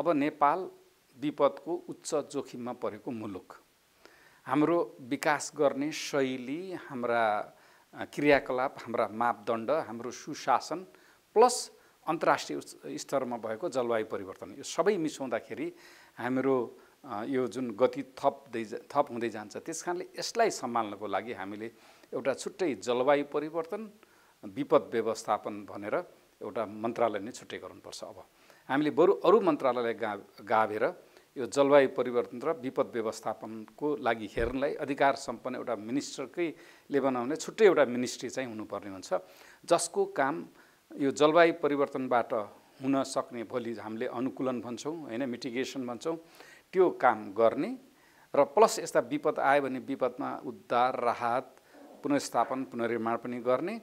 अब नेपाल विपदको उच्च जोखिममा परेको मुलुक। हाम्रो विकास गर्ने शैली हाम्रा क्रियाकलाप हाम्रा मापदण्ड हाम्रो सुशासन प्लस अन्तर्राष्ट्रिय स्तरमा भएको जलवायु परिवर्तन यो सबै मिसाउँदाखेरि हाम्रो यो जुन गति थप्दै थप हुँदै जान्छ त्यस कारणले यसलाई सम्हाल्नको लागि हामीले एउटा छुट्टै जलवायु परिवर्तन विपद व्यवस्थापन भनेर एउटा मन्त्रालय नै छुट्टै गर्नुपर्छ अब। हामीले बरु अरू मन्त्रालयलाई गा गाभेर यो जलवायु परिवर्तन र विपद व्यवस्थापनको लागि हेर्नलाई अधिकार सम्पन्न एउटा मिनिस्टरकैले बनाउने छुट्टै एउटा मिनिस्ट्री चाहिँ हुनुपर्ने हुन्छ। जसको काम यो जलवायु परिवर्तनबाट हुन सक्ने भोलि हामीले अनुकूलन भन्छौँ होइन मिटिगेसन भन्छौँ त्यो काम गर्ने र प्लस यस्ता विपद आयो भने विपदमा उद्धार राहत पुनर्स्थापन पुनर्निर्माण पनि गर्ने।